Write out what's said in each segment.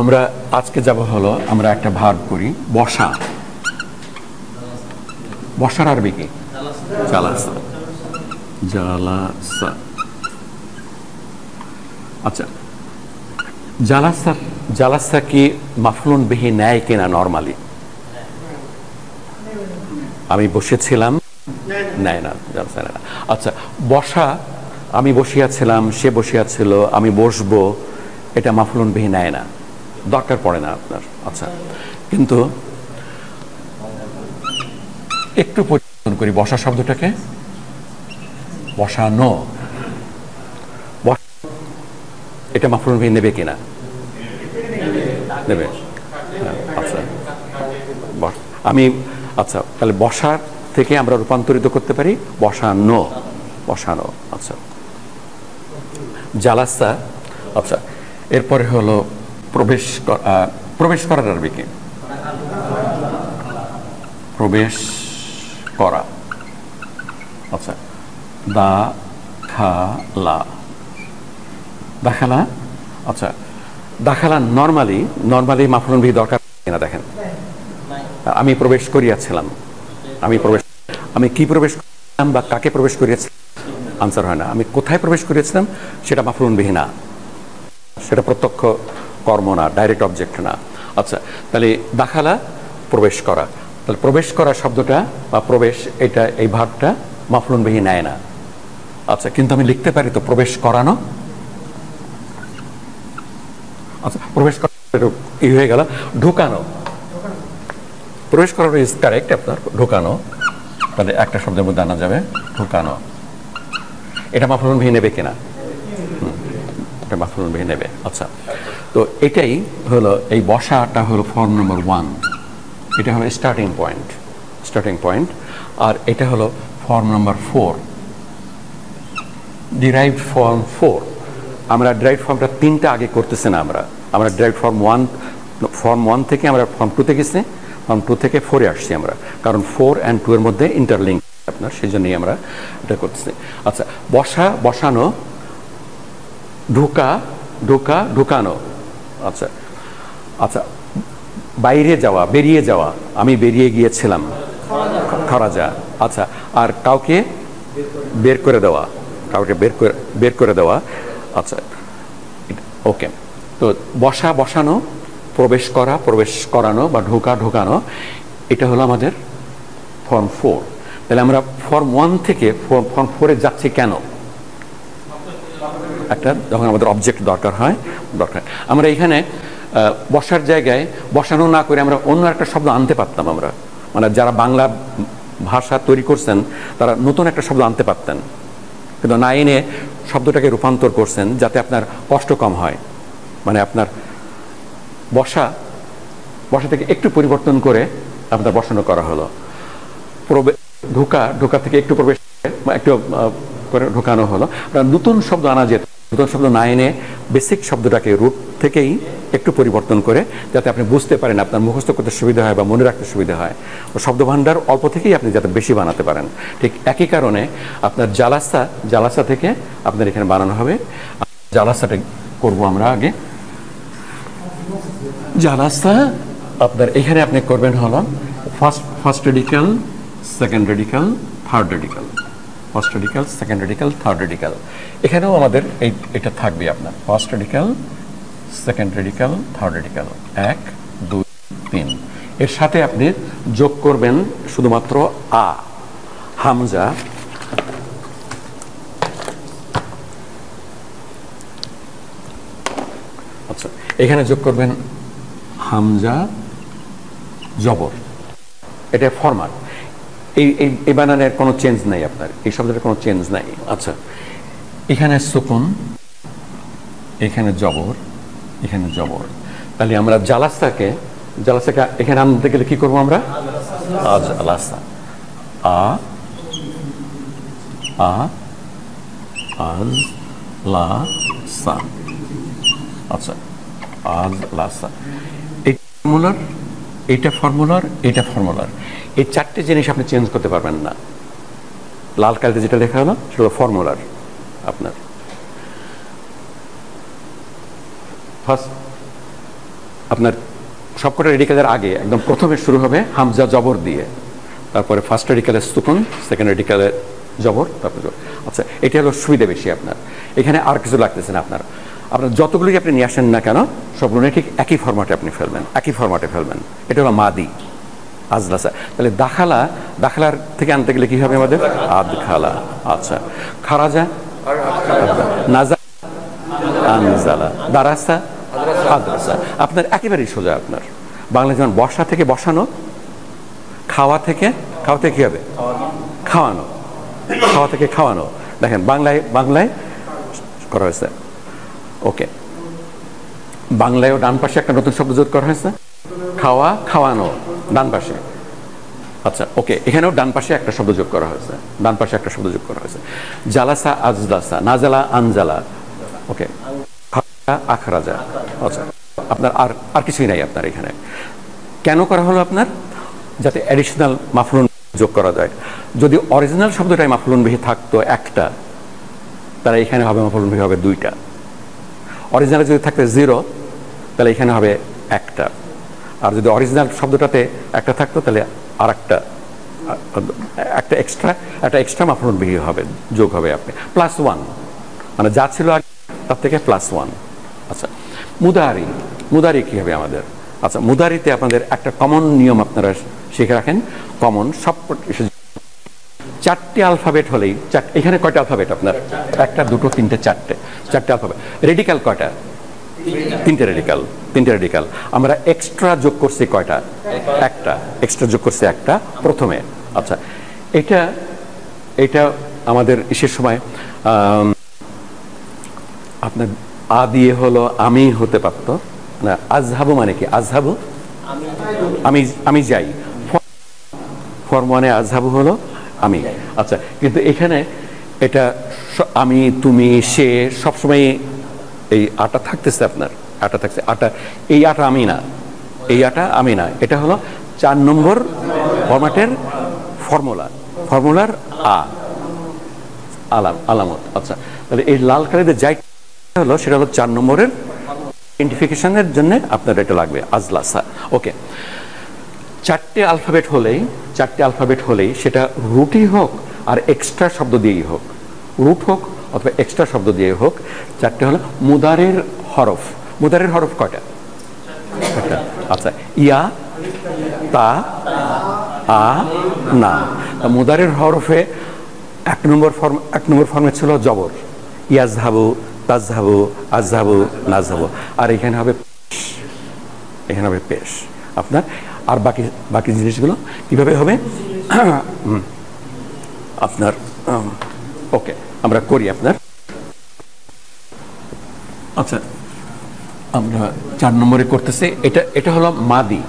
আমরা আজকে যাব হলো, আমরা একটা ভার্ব করি, বসা। বসার আরবি কি? জালাসা জালাসা আচ্ছা জালাসা জালাসা কি মাফলুন বিহি নেয় কিনা নর্মালি? আমি বসেছিলাম। নেয় না জালসা না। আচ্ছা বসা, আমি বসিয়াছিলাম, সে বসিয়াছিল, আমি বসবো, এটা মাফলুন বিহি নেয় না। দরকার পড়ে না আপনার। আচ্ছা কিন্তু একটু পরিবর্তন করি বসা শব্দটাকে। বসানো। বস- এটা মাফলুন বিহি নেবে কিনা? নেবে। হ্যাঁ, আচ্ছা। আমি আচ্ছা তাহলে বসার থেকে আমরা রূপান্তরিত করতে পারি বসানো। বসানো আচ্ছা। জালাসা আচ্ছা। এরপরে হলো প্রবেশ প্রবেশ করার আরবি কি প্রবেশ করা। আচ্ছা। দা, খা, লা। দাখালা আচ্ছা। দাখালা নর্মালি নর্মালি মাফলুন বি দরকার কিনা দেখেন? আমি প্রবেশ করিয়াছিলাম। আমি প্রবেশ আমি কি প্রবেশ করিয়াছিলাম বা কাকে প্রবেশ করিয়াছিলাম? আনসার হয় না। আমি কোথায় প্রবেশ করিয়াছিলাম? সেটা মাফলুনবিহী না। সেটা প্রত্যক্ষ কর্ম না ডাইরেক্ট অবজেক্ট না। আচ্ছা তাহলে দাখালা, প্রবেশ করা। তাহলে প্রবেশ করা শব্দটা বা প্রবেশ, এটা, এই ভাবটা মাফলুনবিহী নেয় না। আচ্ছা কিন্তু আমি লিখতে পারি তো, প্রবেশ করানো? আচ্ছা প্রবেশ করা এই হয়ে গেল, ঢুকানো। প্রবেশ করানো ইজ কারেক্ট আপনার ঢোকানো। তাহলে একটা শব্দের মধ্যে আনা যাবে, ঢোকানো। এটা মাফলুন ভেঙে নেবে কিনা? এটা মাফলুন ভেঙে নেবে। আচ্ছা তো এটাই হলো, এই বসাটা হলো ফর্ম নম্বর ওয়ান এটা হলো স্টার্টিং পয়েন্ট স্টার্টিং পয়েন্ট আর এটা হলো form number four derive form four আমরা ড্রাইভ ফর্মটা তিনটা আগে করতেছি না আমরা। আমরা derive form one form one থেকে আমরা ফর্ম টুতে গেছি ফর্ম টু থেকে ফোরে আসছি আমরা। কারণ ফোর অ্যান্ড টু এর মধ্যে ইন্টারলিঙ্ক আপনার, সেই জন্যই আমরা এটা করতেছি। আচ্ছা বসা, বসানো ঢোকা ঢোকা, ঢোকানো। আচ্ছা আচ্ছা বাইরে যাওয়া, বেরিয়ে যাওয়া, আমি বেরিয়ে গিয়েছিলাম। খরাজা আচ্ছা আর কাউকে বের করে দেওয়া, কাউকে বের করে বের করে দেওয়া আচ্ছা ওকে। তো বসা, বসানো, প্রবেশ করা, প্রবেশ করানো বা ঢোকা, ঢোকানো, এটা হলো আমাদের ফর্ম ফোর তাহলে আমরা ফর্ম ওয়ান থেকে ফর্ম ফোরে যাচ্ছি কেন? একটা যখন আমাদের অবজেক্ট দরকার হয়, দরকার। আমরা এখানে বসার জায়গায় বসানো না করে আমরা অন্য একটা শব্দ আনতে পারতাম আমরা। মানে যারা বাংলা ভাষা তৈরি করছেন, তারা নতুন একটা শব্দ আনতে পারতেন। কিন্তু না এনে শব্দটাকে রূপান্তর করছেন, যাতে আপনার কষ্ট কম হয়। মানে আপনার বসা বসা থেকে একটু পরিবর্তন করে আপনার বসানো করা হলো। প্রবে, ঢোকা ঢোকা থেকে একটু প্রবেশ একটু করে ঢোকানো হলো। নতুন শব্দ আনা যেত। নতুন শব্দ না এনে বেসিক শব্দটাকে রুট থেকেই একটু পরিবর্তন করে যাতে আপনি বুঝতে পারেন আপনার মুখস্থ করতে সুবিধা হয় বা মনে রাখতে সুবিধা হয়। ও শব্দ ভাণ্ডার অল্প থেকেই আপনি যাতে বেশি বানাতে পারেন। ঠিক একই কারণে আপনার জালাসা জালাসা থেকে আপনার এখানে বানানো হবে। জালাসাটা করব আমরা আগে। জালাসা আপনার এখানে আপনি করবেন হলো first first radical second radical third radical first radical second radical third radical এখানেও আমাদের এই, এটা থাকবে আপনার। First radical second radical third radical এক, দুই, তিন। এর সাথে আপনি যোগ করবেন শুধুমাত্র আ, হামজা। আচ্ছা এখানে যোগ করবেন হামজা, জবর। এটা ফরমাট এই এই বানানের কোনো চেঞ্জ নাই আপনার এই শব্দের কোনো চেঞ্জ নাই। আচ্ছা। এখানে সুকুন এখানে জবর এখানে জবর। তাহলে আমরা জালাস্তাকে জালাস্তাকে এখানে আনতে গেলে কি করব আমরা? আজ আলাস্তা আ আ আজ লা সা আচ্ছা আজ লাসা। এই ফর্মুলার এইটা ফর্মুলার, এটা ফর্মুলার। এই চারটে জিনিস আপনি চেঞ্জ করতে পারবেন না। লাল কালিতে যেটা লেখা হলো, সেটা ফর্মুলার আপনার। ফার্স্ট আপনার সবকটা রেডিকেলের আগে, একদম প্রথমে শুরু হবে হামজা জবর দিয়ে। তারপরে ফার্স্ট রেডিকেলের সুকুন সেকেন্ড রেডিকেলের জবর, তারপরে আচ্ছা এটা হলো সুবিধা বেশি আপনার। এখানে আর কিছু লাগতেছে না আপনার। আপনার যতগুলোই আপনি নিয়ে আসেন না কেন সবগুলো ঠিক একই ফরম্যাটে আপনি ফেলবেন, একই ফরম্যাটে ফেলবেন। এটা হলো মাদি, আজলাসা। তাহলে দাখালা, দাখালার থেকে আনতে গেলে কি হবে আমাদের? আদখালা। আচ্ছা। খারাজা? নাজা আনজালা। আপনার একেবারেই সোজা আপনার। বাংলা যেমন বসা থেকে বসানো, খাওয়া থেকে খাওয়া থেকে কি হবে? খাওয়ানো। খাওয়া থেকে খাওয়ানো। দেখেন, বাংলায় বাংলায় করা হয়েছে। ওকে। বাংলায়ও ডান পাশে একটা নতুন শব্দ যোগ করা হয়েছে। খাওয়া, খাওয়ানো, ডান পাশে। আচ্ছা ওকে, এখানেও ডান পাশে একটা শব্দ যোগ করা হয়েছে। ডান পাশে একটা শব্দ যোগ করা হয়েছে। জালাসা আজদাসা নাজালা আনজালা। ওকে আখরাজা। আচ্ছা আপনার আর আর কিছুই নাই আপনার এখানে। কেন করা হলো আপনার? যাতে অ্যাডিশনাল মাফলুন যোগ করা যায়। যদি অরিজিনাল শব্দটাই মাফলুন বিহি থাকতো একটা, তাহলে এখানে হবে মাফলুন বিহি হবে দুইটা। অরিজিনাল যদি থাকতে জিরো তাহলে এখানে হবে একটা। আর যদি অরিজিনাল শব্দটাতে একটা থাকতো, তাহলে আর একটা একটা এক্সট্রা একটা এক্সট্রা মাফলুন বিহি হবে, যোগ হবে আপনি। প্লাস ওয়ান মানে যা ছিল আগে, তার থেকে প্লাস ওয়ান আচ্ছা মুদারি। মুদারি কি হবে আমাদের? আচ্ছা মুদারিতে আপনাদের একটা কমন নিয়ম আপনারা শিখে রাখেন। কমন সব চারটে আলফাবেট হলেই এখানে কয়টা আলফাবেট আপনার? একটা, দুটো, তিনটে, চারটে চারটে আলফাবেট রেডিক্যাল কয়টা? তিনটে রেডিক্যাল তিনটে রেডিক্যাল আমরা এক্সট্রা যোগ করছি কয়টা? একটা। এক্সট্রা যোগ করছি একটা, প্রথমে। আচ্ছা এটা এটা আমাদের ইসের সময় আপনার আ দিয়ে হলো আমি হতে পারতো, না, আজহাবু মানে কি? আজহাবু? আমি আমি যাই। ফর মানে আজহাবু হলো আমি আচ্ছা কিন্তু এখানে এটা আমি, তুমি, সে, সবসময় এই আটা থাকতেছে আপনার, আটা থাকছে, আটা, এই আটা আমি না, এই আটা আমি না, এটা হলো চার নম্বর ফরম্যাটের ফর্মুলা, ফর্মুলার আ, আলাম, আলামত আচ্ছা তাহলে এই লাল কালিতে যাই হলো, সেটা হলো চার নম্বরের আইডেন্টিফিকেশনের জন্য আপনার এটা লাগবে, আজলাসা, ওকে চারটে আলফাবেট হলেই, চারটে আলফাবেট হলেই সেটা রুটই হোক আর এক্সট্রা শব্দ দিয়েই হোক। রুট হোক অথবা এক্সট্রা শব্দ দিয়ে হোক, চারটে হলো মুদারের হরফ। মুদারের হরফ কয়টা? আচ্ছা ইয়া, তা, আ, না। মুদারের হরফে এক নম্বর ফর্ম এক নম্বর ফর্মে ছিল জবর। ইয়াজ হাবু ইয়াজহাবু, তাজহাবু, আজহাবু, নাজহাবু। আর এখানে হবে। এখানে হবে পেশ। আপনার আর বাকি বাকি জিনিসগুলো কীভাবে হবে? আপনার ওকে, আমরা করি আপনার। আচ্ছা আমরা চার নম্বরে করতেছি। এটা এটা হলো মাদি।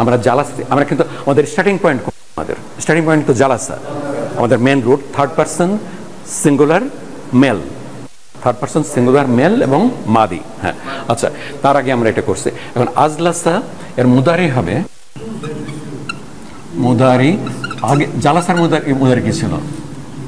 আমরা জালাসা আমরা কিন্তু আমাদের স্টার্টিং পয়েন্ট আমাদের স্টার্টিং পয়েন্ট তো জালাসা আমাদের main root third person singular male third person singular male এবং মাদি। হ্যাঁ আচ্ছা তার আগে আমরা এটা করছি। এখন আজলাসা এর মুদারি হবে। মুদারি, আগে জালাসার মুদারি মুদারি কি ছিল?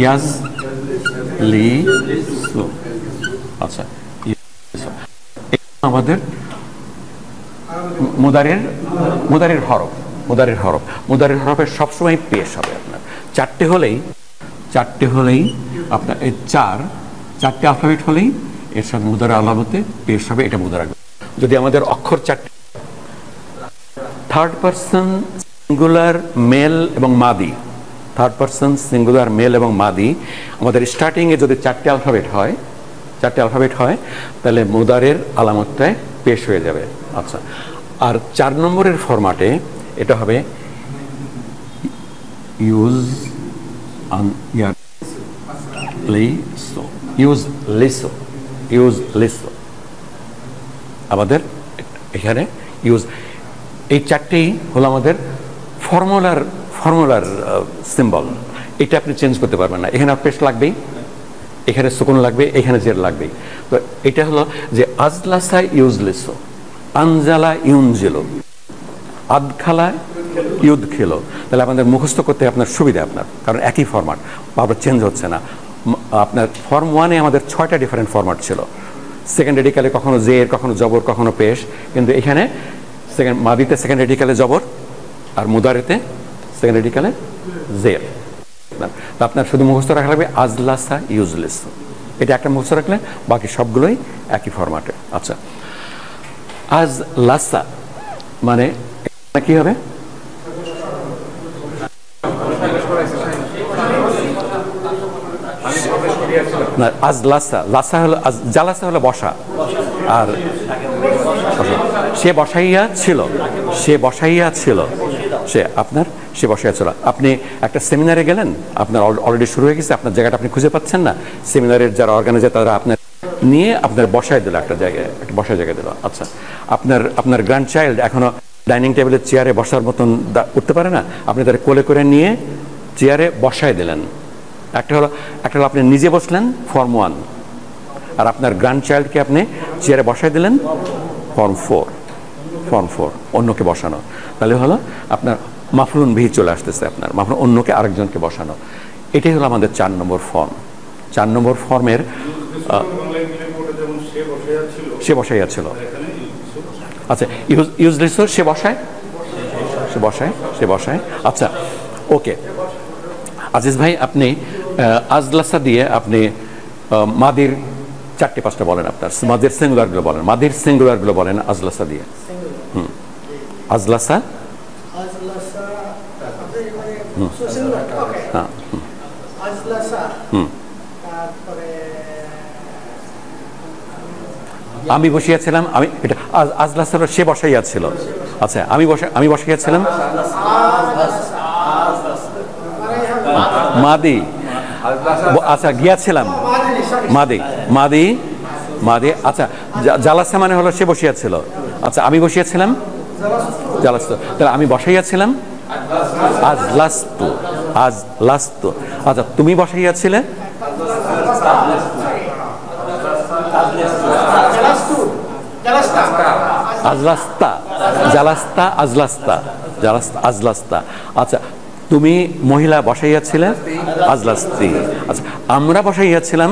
ইয়াজ লি সু। আচ্ছা আমাদের মুদারের মুদারের হরফ মুদারের হরফ। মুদারের হরফের সবসময় পেশ হবে আপনার। চারটে হলেই চারটে হলেই আপনার এই চার, চারটে আলফাবেট হলেই এর সাথে মুদার আলামতে পেশ হবে, এটা মুদার যদি আমাদের অক্ষর চারটে থার্ড পার্সন সিঙ্গুলার মেল এবং মাদি। থার্ড পার্সন সিঙ্গুলার মেল এবং মাদি। আমাদের স্টার্টিংয়ে যদি চারটে আলফাবেট হয়, চারটে আলফাবেট হয়, তাহলে মুদারের আলামতটায় পেশ হয়ে যাবে। আচ্ছা আর চার নম্বরের ফরম্যাটে এটা হবে ইউজ ইউজ লিসো ইউজ লিসো আমাদের এখানে ইউজ এই চারটেই হলো আমাদের ফর্মুলার ফর্মুলার সিম্বল এটা আপনি চেঞ্জ করতে পারবেন না। এখানে পেস্ট লাগবেই, এখানে সুকুন লাগবে, এখানে জের লাগবেই। তো এটা হলো যে আজলাসা ইউজলেসো, আনজালা ইউনজেলো, আদখালা ইউদ খেলো তাহলে আপনাদের মুখস্থ করতে আপনার সুবিধা আপনার, কারণ একই ফরম্যাট বারবার চেঞ্জ হচ্ছে না। আপনার ফর্ম ওয়ানে আমাদের ছয়টা ডিফারেন্ট ফরম্যাট ছিল। সেকেন্ড রেডিকালে কখনো জের, কখনো জবর, কখনো পেশ কিন্তু এখানে সেকেন্ড মাদিতে সেকেন্ড রেডিকালে জবর, আর মুদারেতে সেকেন্ড রেডিকালে জের। আপনার শুধু মুখস্থ রাখা লাগবে, আজলাসা ইউজলেস। এটা একটা মুখস্থ রাখলে বাকি সবগুলোই একই ফরম্যাটে আচ্ছা আজ লাসা মানে কি হবে? না আজ লাসা লাসা হলো জালাসা হলো বসা। আর সে বসাইয়া ছিল, সে বসাইয়া ছিল। সে আপনার, সে বসাইয়া ছিল। আপনি একটা সেমিনারে গেলেন, আপনার অলরেডি শুরু হয়ে গেছে, আপনার জায়গাটা আপনি খুঁজে পাচ্ছেন না। সেমিনারের যারা অর্গানাইজার তারা আপনার নিয়ে আপনার বসায় দিল একটা জায়গায়, একটা বসায় জায়গায় দিল। আচ্ছা আপনার আপনার গ্র্যান্ড চাইল্ড এখনও ডাইনিং টেবিলের চেয়ারে বসার মতন উঠতে পারে না? আপনি তার কোলে করে নিয়ে চেয়ারে বসায় দিলেন। একটা হলো একটা হলো আপনি নিজে বসলেন ফর্ম ওয়ান আর আপনার গ্র্যান্ড চাইল্ডকে আপনি চেয়ারে বসায় দিলেন ফর্ম ফোর ফর্ম ফোর অন্যকে বসানো। তাহলে হলো আপনার মাফলুন ভি চলে আসতেছে আপনার মাফলুন অন্যকে আরেকজনকে বসানো। এটাই হলো আমাদের চার নম্বর ফর্ম চার নম্বর ফর্মের সে বসাই ছিল সে বসাইয়া ছিল এখানে ইউজ আচ্ছা ইউজ ইউজলেস সে বসায়? সে বসায় সে বসায়। আচ্ছা ওকে। আজিজ ভাই, আপনি আজলাসা দিয়ে আপনি মাদির চারটে পাঁচটা বলেন আপনার মাদির সিঙ্গুলারগুলো বলেন মাদির সিঙ্গুলারগুলো বলেন আজলাসা দিয়ে। হুম। আজলাসা? হ্যাঁ হুম। আমি বসিয়াছিলাম আমি এটা আজ- আজলাসা হলো সে বসাইয়া ছিল আচ্ছা আমি বসে আমি বসাইয়াছিলাম? মাদি। আচ্ছা গিয়াছিলাম। মাদি মাদি মাদি আচ্ছা জালাসা মানে হলো সে বসিয়াছিল। আচ্ছা আমি বসিয়াছিলাম? জালাস্ত তাহলে আমি বসাইয়াছিলাম? আজ লাস্তু আজ লাস্তু আচ্ছা তুমি বসাইয়াছিলে? আজলাস্তা জালাস্তা আজলাস্তা জালাস্তা আজলাস্তা। আচ্ছা তুমি মহিলা বসাইয়াছিলে? আজলাস্তি আচ্ছা আমরা বসাইয়াছিলাম?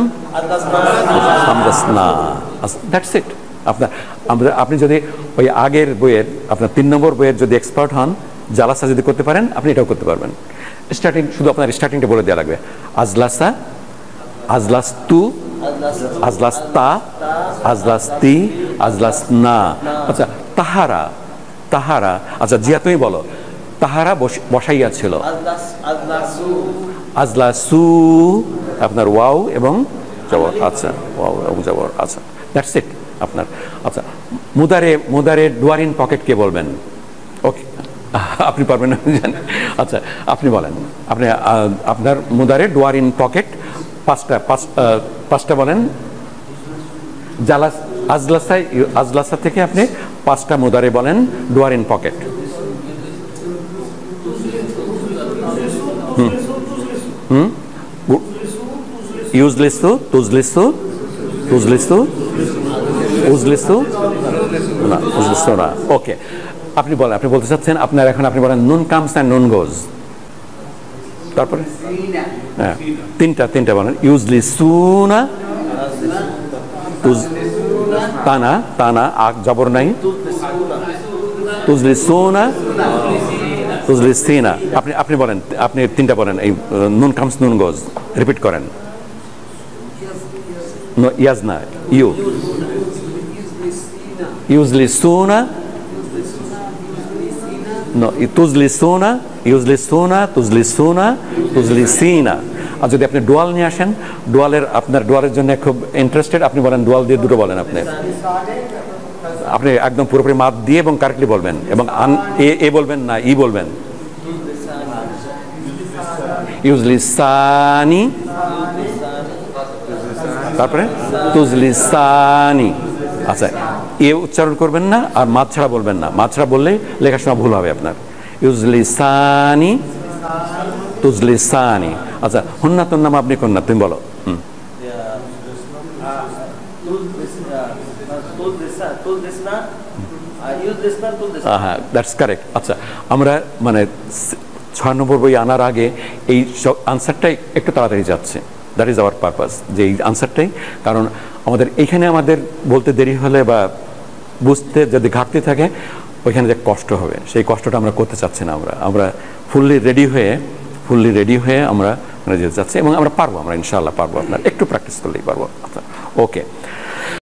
দ্যাটস ইট আপনার, আমরা, আপনি যদি ওই আগের বইয়ের, আপনার তিন নম্বর বইয়ের যদি এক্সপার্ট হন, জালাসা যদি করতে পারেন, আপনি এটাও করতে পারবেন। স্টার্টিং শুধু আপনার স্টার্টিংটা বলে দেওয়া লাগবে। আজলাসা, আজলাস্তু, আজলাস্তা, আজলাস্তি, আজলাসনা। আচ্ছা তাহারা তাহারা। আচ্ছা জিয়া, তুমি বলো। তাহারা বস- বসাইয়া ছিল আজলাসু, আপনার ওয়াও এবং জবর আচ্ছা ওয়াও এবং জবর আচ্ছা দ্যাটস ইট আপনার আচ্ছা মুদারে মুদারে ডুয়ারিন পকেট কে বলবেন? ওকে আপনি পারবেন না, আমি জানি। আচ্ছা আপনি বলেন, আপনি আপনার মুদারে ডুয়ারিন পকেট পাঁচটা পাঁচটা বলেন? জালাস আজলাসা আজলাসা থেকে আপনি পাঁচটা মুদারে বলেন ডুয়ারিন পকেট। ইউজলেসু তুজলেসু তুজলেসু উজলেসু না উজলেসু না। ওকে আপনি বলেন, আপনি বলতে চাচ্ছেন, আপনার এখন আপনি বলেন, নুন কামস অ্যান্ড নুন গোজ তারপরে? হ্যাঁ। তিনটা তিনটা বলেন। ইউজলি সুনা তানা তানা আগ জবর নাই। তুজলি সোনা তুজলি সিনা আপনি আপনি বলেন, আপনি তিনটা বলেন, এই নুন কামস, নুন গোজ রিপিট করেন। ইয়াজ না, ইউ। ইউজলি সুনা তুজলি সোনা ইউজলি সোনা তুজলি সোনা তুজলি সিনা আর যদি আপনি ডোয়াল নিয়ে আসেন, ডোয়ালের আপনার, ডোয়ালের জন্য খুব ইন্টারেস্টেড আপনি বলেন ডোয়াল দিয়ে দুটো বলেন আপনি। আপনি একদম পুরোপুরি মাপ দিয়ে এবং কারেক্টলি বলবেন এবং আন, এ এ বলবেন না, ই বলবেন। Usually sunny. তারপরে তুজলি সানি। আচ্ছা এ উচ্চারণ করবেন না আর মাছ ছাড়া বলবেন না। মাছ ছাড়া বললেই লেখার সময় ভুল হবে আপনার। ইউজলি সানি। তুজলি সানি আচ্ছা হুন্না তোর নাম আপনি কোন না তুমি বলো হ্যাঁ দ্যাটস কারেক্ট আচ্ছা আমরা মানে ছয় নম্বর বই আনার আগে এই সব আনসারটাই একটু তাড়াতাড়ি যাচ্ছে। দ্যাট ইজ আওয়ার পারপাস যে এই আনসারটাই কারণ আমাদের এইখানে আমাদের বলতে দেরি হলে বা বুঝতে যদি ঘাটতি থাকে, ওইখানে যে কষ্ট হবে, সেই কষ্টটা আমরা করতে চাচ্ছি না আমরা। আমরা ফুললি রেডি হয়ে ফুললি রেডি হয়ে আমরা যাচ্ছি যেতে চাচ্ছি এবং আমরা পারব, আমরা ইনশাল্লাহ পারব আপনার। একটু প্র্যাকটিস করলেই পারব। ওকে